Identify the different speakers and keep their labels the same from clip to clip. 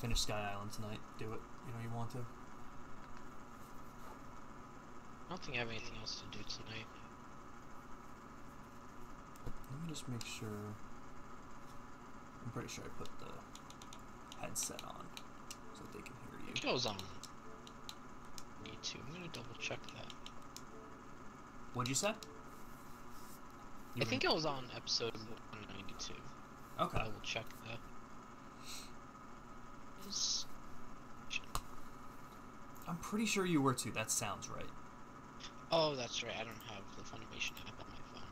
Speaker 1: finish Sky Island tonight. Do it. You know you want to.
Speaker 2: I don't think I have anything else to do tonight.
Speaker 1: Let me just make sure. I'm pretty sure I put the headset on so they can hear you.
Speaker 2: It was on YouTube. I'm gonna double check that.
Speaker 1: What'd you say? You
Speaker 2: I think it was on episode 192.
Speaker 1: Okay.
Speaker 2: I will check that. Is-
Speaker 1: I'm pretty sure you were too. That sounds right.
Speaker 2: Oh, that's right. I don't have the Funimation app on my phone.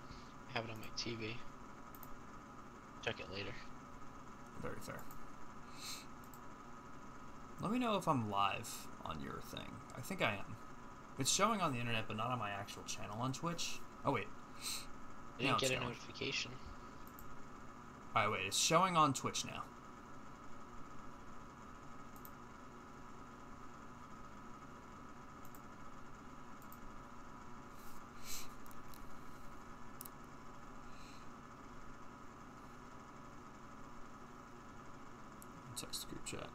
Speaker 2: I have it on my TV. Check it later.
Speaker 1: Very fair. Let me know if I'm live on your thing. I think I am. It's showing on the internet, but not on my actual channel on Twitch. Oh wait.
Speaker 2: I
Speaker 1: Now
Speaker 2: didn't
Speaker 1: it's
Speaker 2: get a notification.
Speaker 1: All right, wait. It's showing on Twitch now. Text group chat.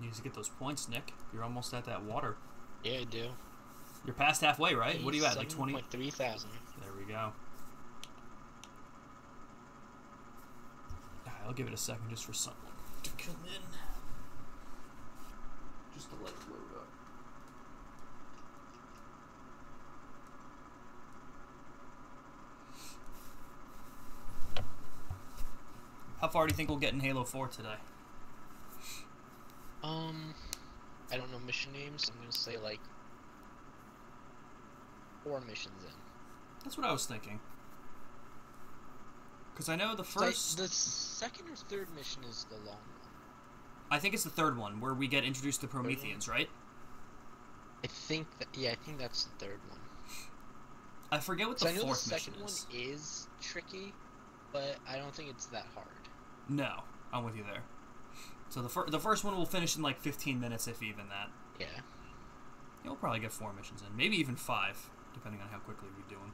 Speaker 1: You need to get those points, Nick. You're almost at that water.
Speaker 2: Yeah, I do.
Speaker 1: You're past halfway, right? What are you at? Like 20?
Speaker 2: 7.3 thousand.
Speaker 1: There we go. I'll give it a second just for something to come in. Just to let it load up. How far do you think we'll get in Halo 4 today?
Speaker 2: Um, I don't know mission names. I'm gonna say like four missions in.
Speaker 1: That's what I was thinking. Because I know the
Speaker 2: like,
Speaker 1: first.
Speaker 2: the second or third mission is the long one.
Speaker 1: I think it's the third one where we get introduced to Prometheans, right?
Speaker 2: I think that yeah, I think that's the third one.
Speaker 1: I forget what the So
Speaker 2: I know the
Speaker 1: fourth
Speaker 2: second one
Speaker 1: is.
Speaker 2: is tricky, but I don't think it's that hard.
Speaker 1: No, I'm with you there. So the fir- the first one will finish in like 15 minutes, if even that.
Speaker 2: Yeah.
Speaker 1: You'll probably get four missions in, maybe even five, depending on how quickly we do them.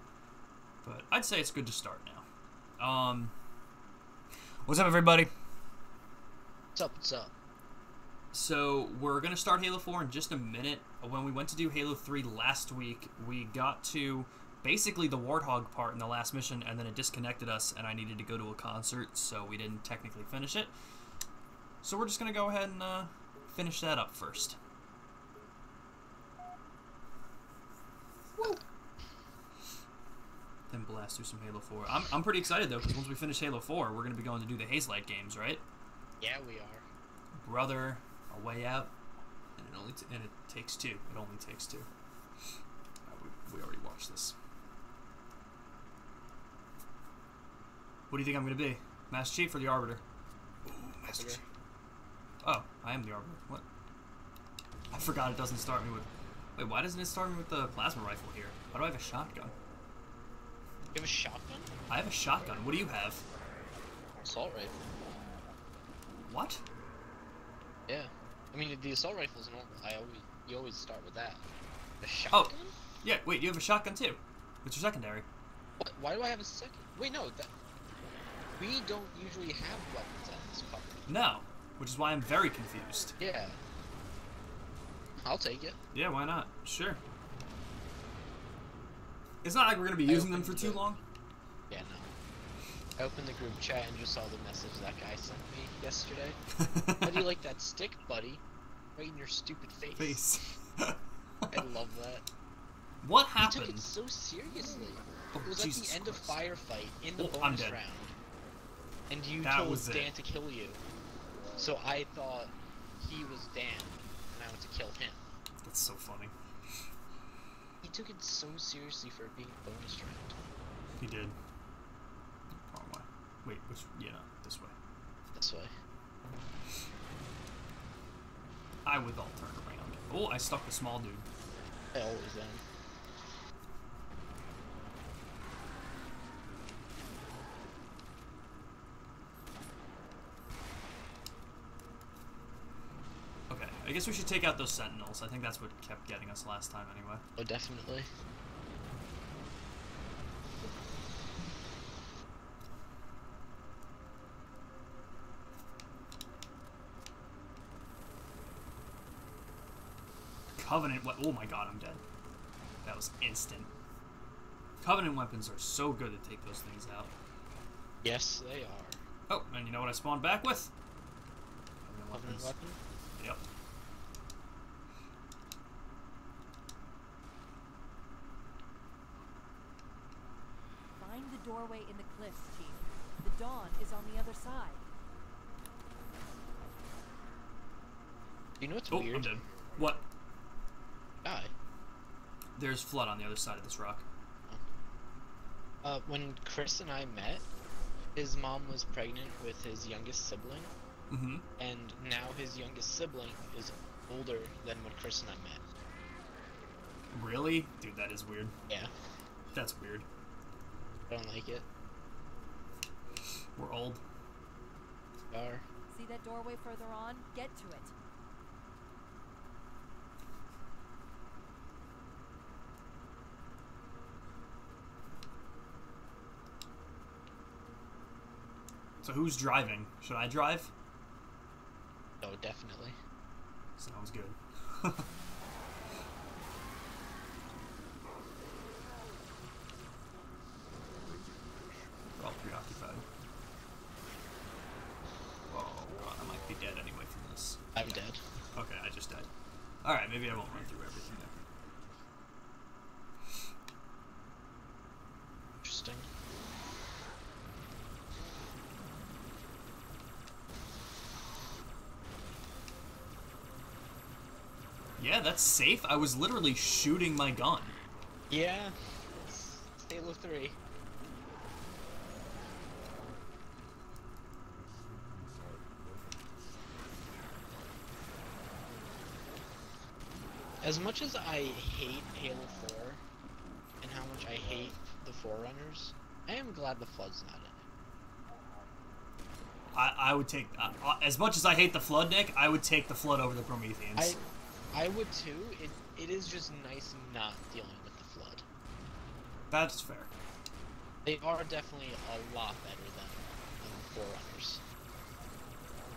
Speaker 1: But I'd say it's good to start now. Um, what's up, everybody?
Speaker 2: What's up? What's up?
Speaker 1: So we're gonna start Halo 4 in just a minute. When we went to do Halo 3 last week, we got to basically the Warthog part in the last mission, and then it disconnected us, and I needed to go to a concert, so we didn't technically finish it. So we're just gonna go ahead and uh, finish that up first. Then blast through some Halo 4. I'm, I'm pretty excited though, because once we finish Halo 4, we're gonna be going to do the Hazelight games, right?
Speaker 2: Yeah, we are.
Speaker 1: brother, a way out, and it only t- and it takes two. It only takes two. Uh, we, we already watched this. What do you think I'm gonna be, Master Chief or the Arbiter? Ooh, Master
Speaker 2: Arbiter.
Speaker 1: Chief. Oh, I am the Arbiter. What? I forgot it doesn't start me with. Wait, why doesn't it start me with the plasma rifle here? Why do I have a shotgun?
Speaker 2: You have a shotgun?
Speaker 1: I have a shotgun. What do you have?
Speaker 2: Assault rifle.
Speaker 1: What?
Speaker 2: Yeah. I mean, the assault rifle's normal. I always you always start with that. The
Speaker 1: Oh. Yeah. Wait, you have a shotgun too. What's your secondary?
Speaker 2: What? Why do I have a second? Wait, no. That we don't usually have weapons at this party.
Speaker 1: No, which is why I'm very confused.
Speaker 2: Yeah. I'll take it.
Speaker 1: Yeah, why not? Sure. It's not like we're gonna be
Speaker 2: I
Speaker 1: using them for too
Speaker 2: the-
Speaker 1: long.
Speaker 2: Yeah, no. I opened the group chat and just saw the message that guy sent me yesterday. How do you like that stick, buddy? Right in your stupid face.
Speaker 1: Face.
Speaker 2: I love that.
Speaker 1: what happened?
Speaker 2: He took it so seriously.
Speaker 1: Oh,
Speaker 2: It was
Speaker 1: Jesus
Speaker 2: at the end of
Speaker 1: Christ.
Speaker 2: firefight in the
Speaker 1: Oh,
Speaker 2: bonus round, and you
Speaker 1: That
Speaker 2: told. Dan to kill you. So I thought he was Dan, and I went to kill him.
Speaker 1: That's so funny.
Speaker 2: He took it so seriously for being bonus round.
Speaker 1: He did. Oh, Wrong way. Wait, which? Yeah, this way.
Speaker 2: This way.
Speaker 1: I would all turn around. Oh, I stuck the small dude.
Speaker 2: I always am.
Speaker 1: I guess we should take out those sentinels. I think that's what kept getting us last time anyway.
Speaker 2: Oh, definitely.
Speaker 1: Covenant Oh my god, I'm dead. That was instant. Covenant weapons are so good to take those things out.
Speaker 2: Yes, they are.
Speaker 1: Oh, and you know what I spawned back with? Covenant weapons.
Speaker 2: Covenant weapon?
Speaker 1: Yep.
Speaker 3: Doorway the cliffs, Chief. The dawn is on the other side.
Speaker 2: You know what's
Speaker 1: Oh, I'm
Speaker 2: weird?
Speaker 1: dead. What?
Speaker 2: Guy.
Speaker 1: There's flood on the other side of this rock.
Speaker 2: Uh, when Chris and I met, his mom was pregnant with his youngest sibling,
Speaker 1: Mm-hmm.
Speaker 2: and now his youngest sibling is older than when Chris and I met.
Speaker 1: Really? Dude, that is weird.
Speaker 2: Yeah,
Speaker 1: That's weird.
Speaker 2: I don't like it.
Speaker 1: We're old.
Speaker 2: Are
Speaker 3: See that doorway further on? Get to it.
Speaker 1: So who's driving? Should I drive?
Speaker 2: oh, definitely.
Speaker 1: Sounds good. We're all preoccupied. Oh god, I might be dead anyway from this.
Speaker 2: I'm dead.
Speaker 1: Okay, I just died. Alright, maybe I won't run through everything then.
Speaker 2: Interesting.
Speaker 1: Yeah, that's safe. I was literally shooting my gun.
Speaker 2: Yeah, Halo 3. As much as I hate Halo 4 and how much I hate the Forerunners, I am glad the Flood's not in it.
Speaker 1: I, I would take, uh, uh, as much as I hate the Flood, Nick, I would take the Flood over the Prometheans.
Speaker 2: I I would too. It it is just nice not dealing with the Flood.
Speaker 1: That's fair.
Speaker 2: They are definitely a lot better than, than the Forerunners.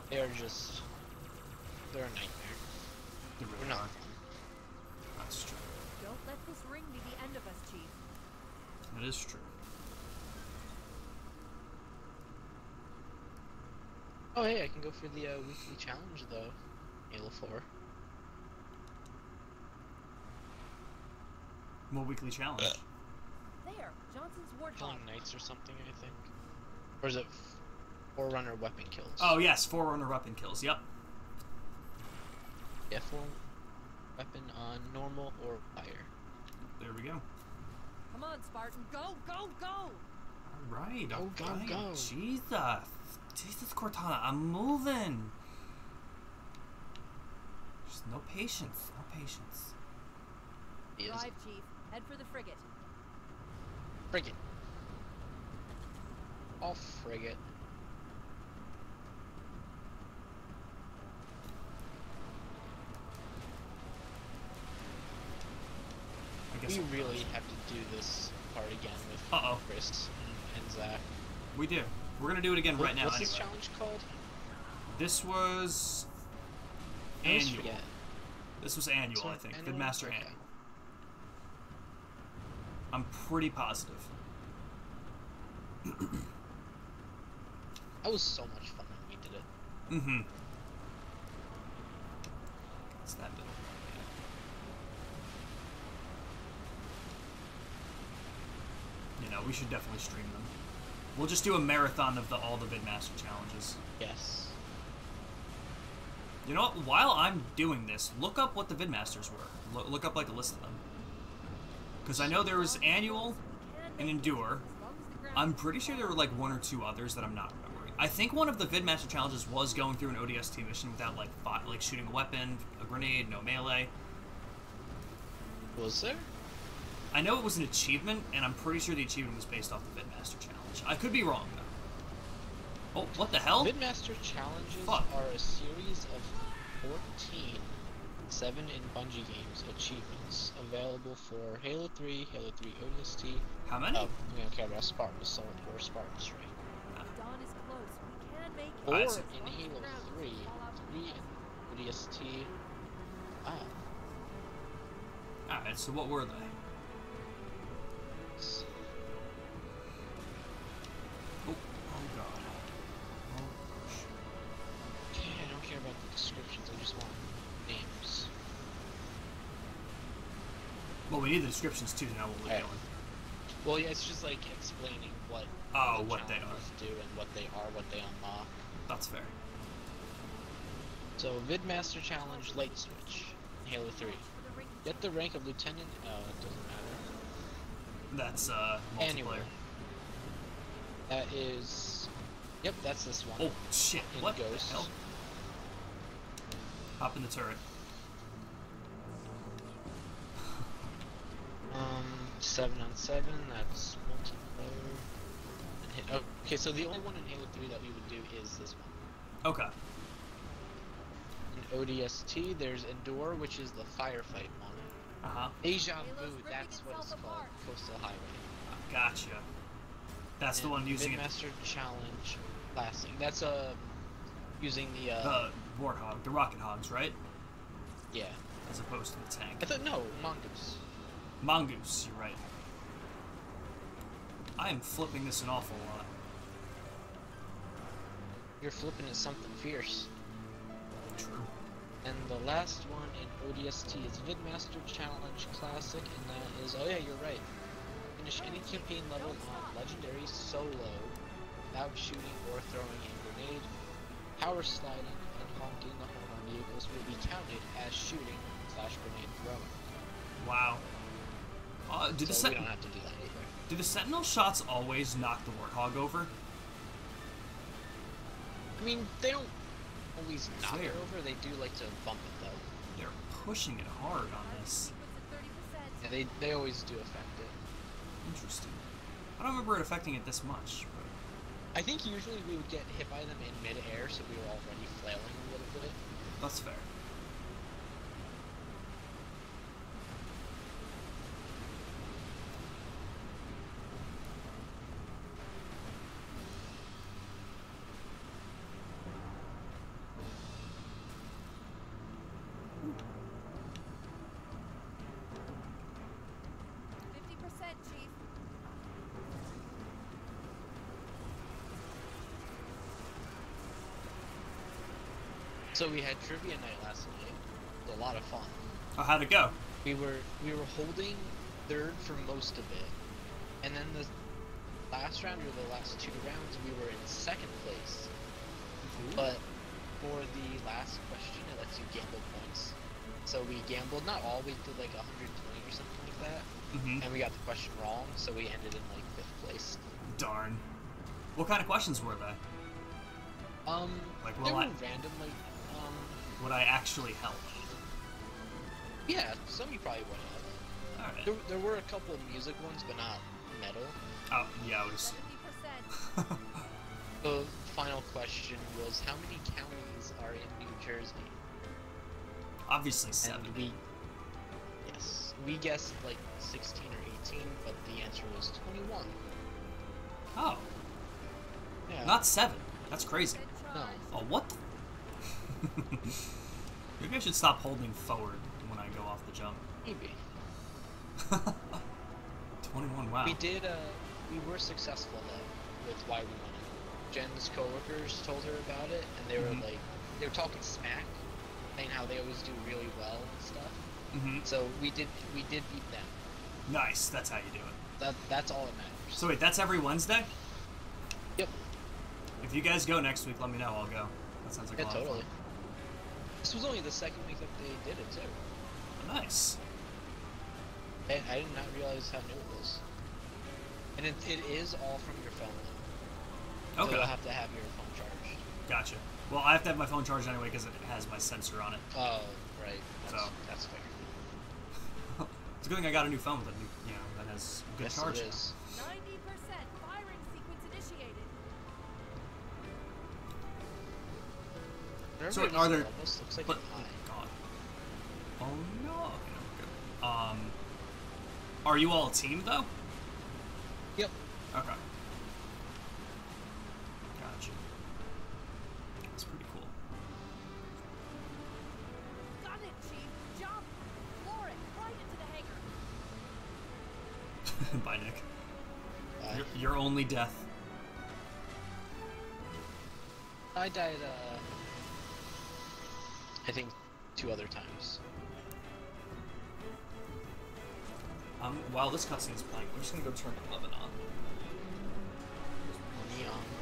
Speaker 2: They are just they're a nightmare.
Speaker 1: They
Speaker 2: They're not.
Speaker 1: That's true.
Speaker 3: Don't let this ring be the end of us, Chief.
Speaker 1: That is true.
Speaker 2: Oh hey, I can go for the uh, weekly challenge though. Halo 4.
Speaker 1: More weekly challenge.
Speaker 3: There, Johnson's warthog.
Speaker 2: Killing knights or something, I think. Or is it f- Forerunner weapon kills?
Speaker 1: Oh yes, Forerunner weapon kills. Yep.
Speaker 2: yeah, for weapon on normal or fire.
Speaker 1: There we go.
Speaker 3: Come on, Spartan, go, go, go!
Speaker 1: All right.
Speaker 2: Go,
Speaker 1: all
Speaker 2: go,
Speaker 1: right.
Speaker 2: go.
Speaker 1: Jesus, Jesus, Cortana, I'm moving. There's no patience. No patience.
Speaker 2: He is
Speaker 3: Drive, Chief. Head for the frigate.
Speaker 2: frigate. All frigate.
Speaker 1: I guess.
Speaker 2: We really have to do this part again with
Speaker 1: Uh-oh.
Speaker 2: Chris and, and Zach.
Speaker 1: We do. We're gonna do it again
Speaker 2: What-
Speaker 1: right now.
Speaker 2: What's this challenge called?
Speaker 1: This was annual. This was annual, I think.
Speaker 2: annual?
Speaker 1: Master
Speaker 2: Okay.
Speaker 1: annual. I'm pretty positive.
Speaker 2: That was so much fun when we did it.
Speaker 1: Mm-hmm. It's that bit. You know, we should definitely stream them. We'll just do a marathon of the all the Vidmaster challenges.
Speaker 2: Yes.
Speaker 1: You know what? While I'm doing this, look up what the Vidmasters were. Lo- look up like a list of them. Because I know there was annual and endure. I'm pretty sure there were like one or two others that I'm not remembering. I think one of the Vidmaster challenges was going through an ODST mission without like like shooting a weapon, a grenade, no melee.
Speaker 2: Was there?
Speaker 1: I know it was an achievement, and I'm pretty sure the achievement was based off the Vidmaster challenge. I could be wrong though. Oh, what the hell?
Speaker 2: Vidmaster challenges
Speaker 1: Fuck.
Speaker 2: are a series of 14 7 in Bungie games achievements available for Halo 3, Halo 3 ODST.
Speaker 1: How many?
Speaker 2: Oh, we don't care about Spartan Assault or Spartan Strike.
Speaker 3: Dawn is close. We can make it.
Speaker 2: Or
Speaker 1: I see.
Speaker 2: in Halo 3, 3 in ODST. Ah,
Speaker 1: Alright, so what were they? We need the descriptions too to know what we're
Speaker 2: Alright.
Speaker 1: doing.
Speaker 2: Well, yeah, it's just like explaining what
Speaker 1: Oh,
Speaker 2: the
Speaker 1: what they are.
Speaker 2: do and what they are, what they unlock.
Speaker 1: That's fair.
Speaker 2: So, Vidmaster Challenge Light Switch, Halo 3. Get the rank of Lieutenant. Oh, it doesn't matter.
Speaker 1: That's uh multiplayer.
Speaker 2: Anyway. That is. Yep, that's this one.
Speaker 1: Oh shit!
Speaker 2: In
Speaker 1: What
Speaker 2: Ghost.
Speaker 1: the hell? Hop in the turret.
Speaker 2: Um, seven on seven. That's multiplayer. And hit, oh, okay, so the only one in Halo 3 that we would do is this one.
Speaker 1: Okay.
Speaker 2: In ODST, there's Endure, which is the firefight one.
Speaker 1: Uh huh.
Speaker 2: Deja
Speaker 3: Halo's
Speaker 2: Vu, that's what it's
Speaker 3: itself
Speaker 2: called.
Speaker 3: apart.
Speaker 2: Coastal Highway.
Speaker 1: Gotcha. That's the one using it.
Speaker 2: Vidmaster Challenge Classic. That's uh using the uh
Speaker 1: The warthog, the rocket hogs, right?
Speaker 2: yeah.
Speaker 1: As opposed to the tank.
Speaker 2: I thought no mongoose.
Speaker 1: Mongoose, you're right. I am flipping this an awful lot.
Speaker 2: You're flipping it something fierce.
Speaker 1: True.
Speaker 2: And the last one in ODST is Vidmaster Challenge Classic, and that is oh yeah, you're right. Finish any campaign level on Legendary solo without shooting or throwing a grenade. Power sliding and honking the horn on vehicles will be counted as shooting slash grenade throwing.
Speaker 1: Wow. Uh, do the
Speaker 2: so we
Speaker 1: sen-
Speaker 2: don't have to do that either.
Speaker 1: do the sentinel shots always knock the warthog over?
Speaker 2: I mean, they don't always knock it over. They do like to bump it though.
Speaker 1: They're pushing it hard on this.
Speaker 2: Yeah, they they always do affect it.
Speaker 1: Interesting. I don't remember it affecting it this much. But
Speaker 2: I think usually we would get hit by them in mid-air, so we were already flailing a little bit.
Speaker 1: that's fair.
Speaker 2: So we had trivia night last night. It was a lot of fun.
Speaker 1: Oh, how'd it go?
Speaker 2: We were we were holding third for most of it, and then the last round or the last two rounds we were in second place. But for the last question, it lets you gamble points. So we gambled not all, we did like 120 or something like that,
Speaker 1: Mm-hmm.
Speaker 2: and we got the question wrong, so we ended in like fifth place.
Speaker 1: Darn. What kind of questions were they?
Speaker 2: Um,
Speaker 1: Like,
Speaker 2: they were
Speaker 1: I-
Speaker 2: random, like Um,
Speaker 1: would I actually help?
Speaker 2: yeah, some you probably would have.
Speaker 1: Alright.
Speaker 2: There, there were a couple of music ones, but not metal.
Speaker 1: Oh, yeah, I.
Speaker 3: Seventy percent.
Speaker 2: The final question was how many counties are in New Jersey?
Speaker 1: Obviously seven.
Speaker 2: And we, yes, we guessed like 16 or 18, but the answer was 21.
Speaker 1: Oh,
Speaker 2: Yeah.
Speaker 1: not seven. That's crazy.
Speaker 2: No.
Speaker 1: Oh, what? the- Maybe I should stop holding forward when I go off the jump.
Speaker 2: maybe.
Speaker 1: 21, wow.
Speaker 2: We did. Uh, we were successful though with why we won it. Jen's coworkers told her about it, and they were
Speaker 1: Mhm.
Speaker 2: like, they were talking smack, saying how they always do really well and stuff.
Speaker 1: hmm
Speaker 2: So we did. We did beat them.
Speaker 1: Nice, that's how you do it.
Speaker 2: That that's all that matters.
Speaker 1: So wait, that's every Wednesday?
Speaker 2: Yep.
Speaker 1: If you guys go next week, let me know. I'll go. That sounds like
Speaker 2: Yeah,
Speaker 1: a lot
Speaker 2: totally.
Speaker 1: of
Speaker 2: This was only the second week that they did it too.
Speaker 1: fun. Nice.
Speaker 2: I, I did not realize how new it was. And it, it is all from your phone. though. So
Speaker 1: Okay,
Speaker 2: you'll have to have your phone charged.
Speaker 1: gotcha. Well, I have to have my phone charged anyway because it has my sensor on it.
Speaker 2: Oh, right. That's,
Speaker 1: So.
Speaker 2: that's fair.
Speaker 1: It's a good thing I got a new phone with a new, you know, that has good
Speaker 2: yes,
Speaker 1: charge.
Speaker 2: it
Speaker 1: now.
Speaker 2: is.
Speaker 1: So are there-
Speaker 2: Almost looks like
Speaker 1: But
Speaker 2: an eye.
Speaker 1: God. Oh no. Okay, no. Um, are you all a team though?
Speaker 2: Yep.
Speaker 1: Okay. Gotcha. That's pretty cool.
Speaker 3: Got it, Chief. Jump. Floor it. Right into the hangar
Speaker 1: Bye, Nick.
Speaker 2: Bye.
Speaker 1: Your, your only death.
Speaker 2: I died, uh, I think two other times.
Speaker 1: Um, while this cutscene is playing, we're just gonna go turn 11 on.
Speaker 2: Neon.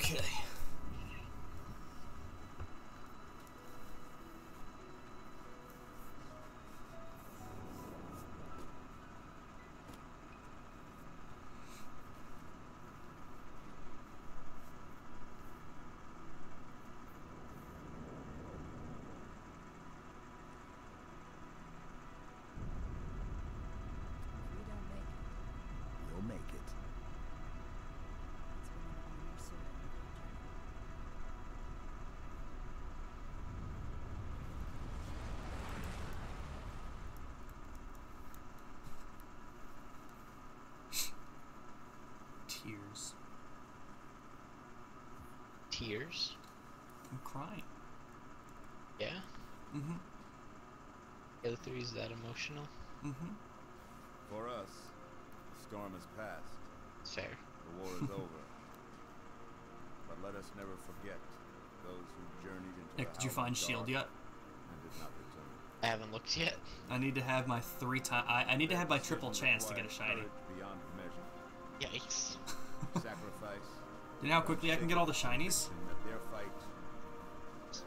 Speaker 1: Okay. Tears? I'm crying.
Speaker 2: Yeah?
Speaker 1: Mm-hmm.
Speaker 2: Halo 3 is that emotional?
Speaker 1: Mm-hmm.
Speaker 4: For us, the storm has passed.
Speaker 2: It's fair.
Speaker 4: The war is over. But let us never forget those who journeyed into
Speaker 1: Nick,
Speaker 4: the
Speaker 1: did you find Shield yet?
Speaker 4: And did not return.
Speaker 2: I haven't looked yet.
Speaker 1: I need to have my three time. I, I need to have my triple chance to get a
Speaker 4: required
Speaker 1: shiny.
Speaker 4: Beyond measure.
Speaker 2: Yikes.
Speaker 4: Sacrifice.
Speaker 1: You know how quickly I can get all the shinies?
Speaker 4: conviction fight is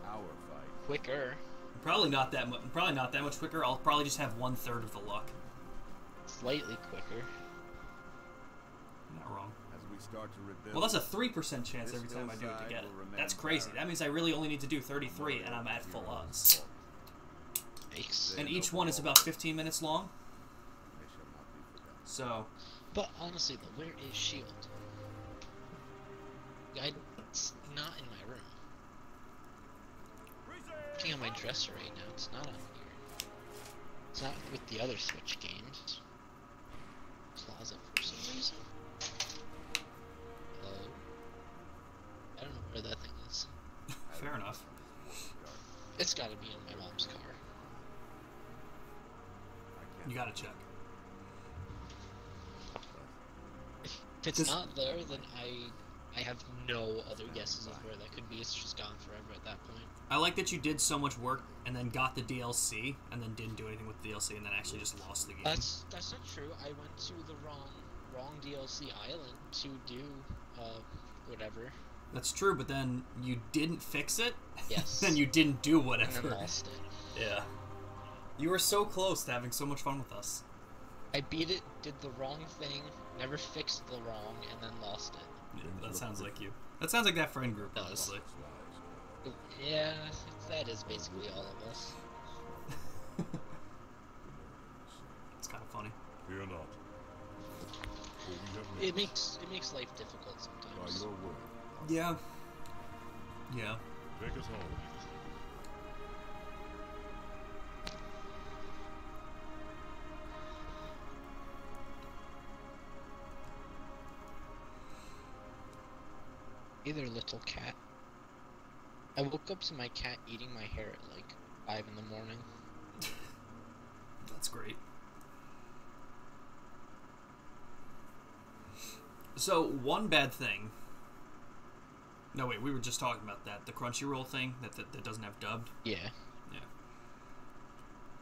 Speaker 4: fight.
Speaker 2: Quicker.
Speaker 1: Probably not that much. Probably not that much quicker. I'll probably just have one third of the luck.
Speaker 2: Slightly quicker.
Speaker 1: I'm not wrong.
Speaker 4: As we start to rebuild.
Speaker 1: Well, that's a three percent chance every time I do it to get it. That's crazy. That means I really only need to do 33, and I'm at full odds.
Speaker 2: Yikes.
Speaker 1: And each one is about 15 minutes long.
Speaker 4: They shall not be forgotten.
Speaker 1: So
Speaker 2: But honestly, though, where is Shield? I, it's not in my room. Looking on my dresser right now, it's not on here. It's not with the other Switch games. Closet for some reason. Hello? I don't know where that thing is.
Speaker 1: fair enough.
Speaker 2: It's gotta be in my mom's car.
Speaker 1: You gotta check.
Speaker 2: If it's
Speaker 1: This-
Speaker 2: not there, then I I have no other guesses of where that could be. It's just gone forever at that point.
Speaker 1: I like that you did so much work and then got the DLC and then didn't do anything with the DLC and then actually just lost the game.
Speaker 2: That's that's not true. I went to the wrong wrong DLC island to do uh whatever.
Speaker 1: That's true, but then you didn't fix it.
Speaker 2: Yes.
Speaker 1: then you didn't do
Speaker 2: And then
Speaker 1: whatever.
Speaker 2: lost it.
Speaker 1: Yeah. You were so close to having so much fun with us.
Speaker 2: I beat it, did the wrong thing, never fixed the wrong, and then lost it.
Speaker 1: Yeah, that sounds like you. That sounds like that friend group,
Speaker 2: No.
Speaker 1: honestly.
Speaker 2: Yeah, that is basically all of us.
Speaker 1: It's kind of funny.
Speaker 5: Fear not. We have
Speaker 2: It makes it makes life difficult
Speaker 5: by
Speaker 2: sometimes.
Speaker 5: your word.
Speaker 1: Yeah. Yeah.
Speaker 5: Take us home.
Speaker 2: Either little cat. I woke up to my cat eating my hair at like five in the morning.
Speaker 1: That's great. So, one bad thing. No, wait, we were just talking about that. The Crunchyroll thing that, that, that doesn't have dubbed.
Speaker 2: Yeah.
Speaker 1: Yeah.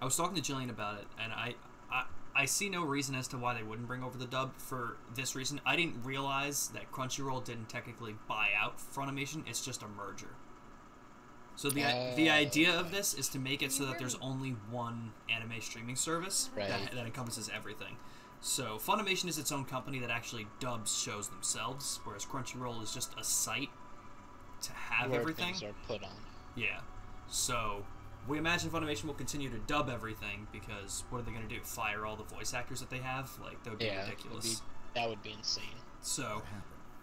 Speaker 1: I was talking to Jillian about it, and I, I, I see no reason as to why they wouldn't bring over the dub for this reason. I didn't realize that Crunchyroll didn't technically buy out Funimation. It's just a merger. So the the
Speaker 2: Oh,
Speaker 1: idea of this is to make it so that there's only one anime streaming service
Speaker 2: Right.
Speaker 1: that, that encompasses everything. So Funimation is its own company that actually dubs shows themselves, whereas Crunchyroll is just a site to have
Speaker 2: Where
Speaker 1: everything.
Speaker 2: things are put on.
Speaker 1: Yeah. So we imagine Funimation will continue to dub everything because what are they going to do? Fire all the voice actors that they have? Like that would be
Speaker 2: Yeah, would
Speaker 1: ridiculous.
Speaker 2: be, that would be insane.
Speaker 1: So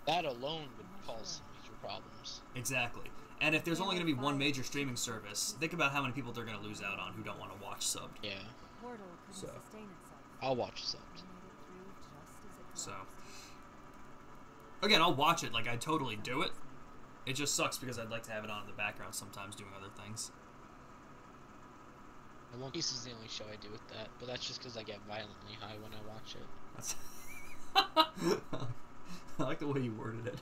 Speaker 2: That alone would cause some major problems.
Speaker 1: exactly. And if there's only going to be one major streaming service, think about how many people they're going to lose out on who don't want to watch subbed.
Speaker 2: Yeah,
Speaker 3: Portal couldn't
Speaker 1: So.
Speaker 3: sustain itself.
Speaker 2: I'll watch
Speaker 3: We
Speaker 2: subs.
Speaker 3: made it through just as it
Speaker 1: So again, I'll watch it. Like I totally do it. It just sucks because I'd like to have it on in the background sometimes doing other things.
Speaker 2: And One Piece is the only show I do with that, but that's just because I get violently high when I watch it.
Speaker 1: I like the way you worded it.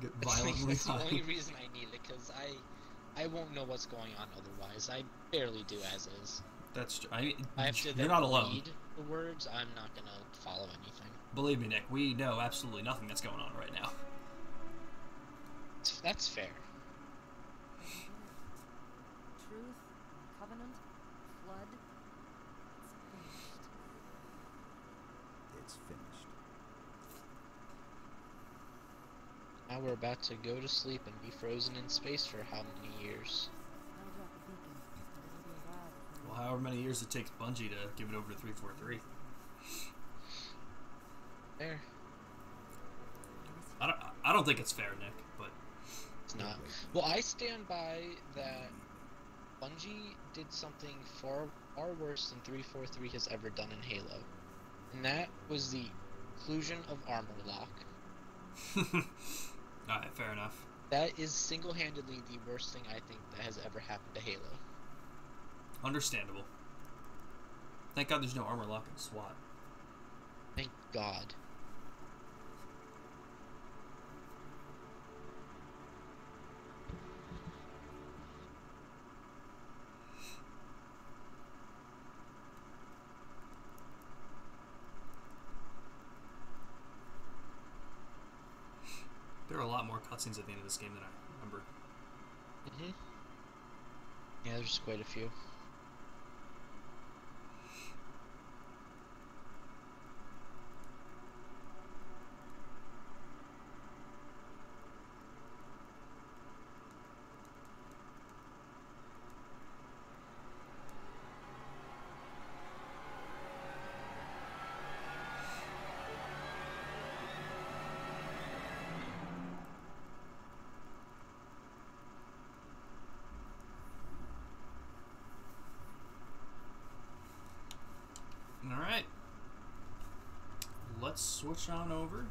Speaker 1: Get violently
Speaker 2: that's the only reason I need it, because I, I won't know what's going on otherwise. I barely do as is.
Speaker 1: That's I mean,
Speaker 2: I have to
Speaker 1: you're not alone.
Speaker 2: read the words. I'm not gonna follow anything.
Speaker 1: Believe me, Nick. We know absolutely nothing that's going on right now.
Speaker 2: That's fair.
Speaker 3: Truth, covenant, flood. It's finished.
Speaker 4: It's finished.
Speaker 2: Now we're about to go to sleep and be frozen in space for how many years?
Speaker 3: I'll drop the beacon, but it'll be a while before
Speaker 1: Well, however many years it takes Bungie to give it over to 343.
Speaker 2: There.
Speaker 1: I don't. I don't think it's fair, Nick. But
Speaker 2: It's not. Well, I stand by that. Bungie did something far far worse than 343 has ever done in Halo, and that was the inclusion of armor lock.
Speaker 1: all right, fair enough.
Speaker 2: That is single-handedly the worst thing I think that has ever happened to Halo.
Speaker 1: Understandable. Thank God there's no armor lock in SWAT.
Speaker 2: Thank God.
Speaker 1: There are a lot more cutscenes at the end of this game than I remember.
Speaker 2: hmm Yeah, there's quite a few.
Speaker 1: All right. Let's switch on over